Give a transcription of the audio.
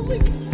Oh my God.